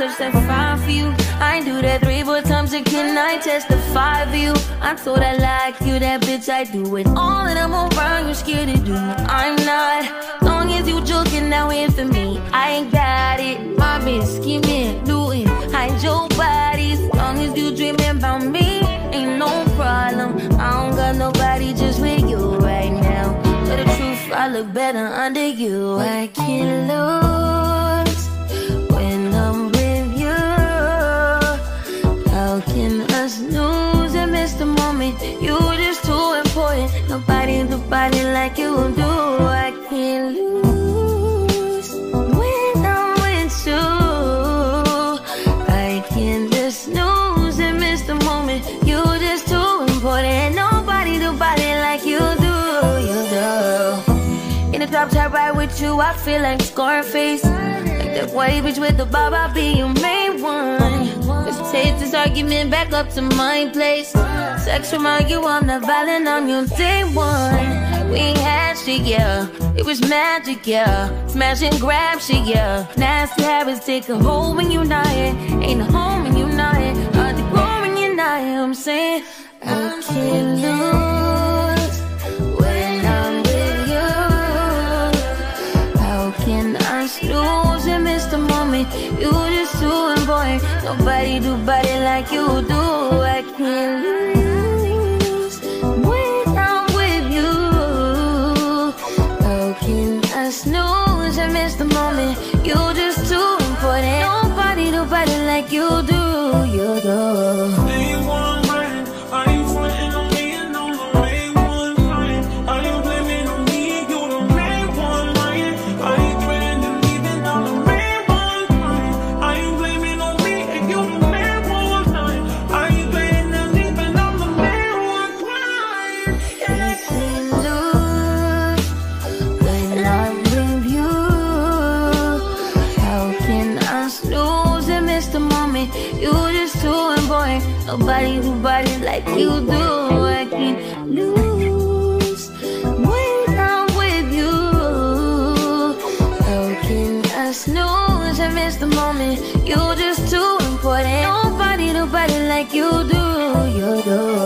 touch that five for you. I do that three, four times, and can I testify for you? I told I like you, that bitch, I do it all, and I'm around, you're scared to do. I'm not, long as you joking, now in for me. I ain't got it, my bitch, scheming, doing, hide your bodies. Long as you dreaming about me, ain't no problem. I don't got nobody just with you right now. Tell the truth, I look better under you. I can't lose You just too important. Nobody, nobody like you do. I can't lose when I'm with you. I can't just lose and miss the moment. You just too important. Nobody, nobody like you do. You do. In the top top ride with you, I feel like Scarface. Like that white bitch with the bob, I'll be your main one. Just take this argument back up to my place. Sex remind you I'm not violent, I'm your day one. We had shit, yeah. It was magic, yeah. Smash and grab shit, yeah. Nasty habits take a hold when you're not here. Ain't a home when you're not here. Hard to grow when you're not here. I'm saying I can't lose when I'm with you. How can I lose and miss the moment? You just too important. Nobody do body like you do. I can't lose when I'm with you. How can I snooze and miss the moment? You're just too important. Nobody do body like you do. is too important. Nobody who body like you do. I can lose when I'm with you. How can I snooze and miss the moment? You're just too important. Nobody, nobody like you do. You do.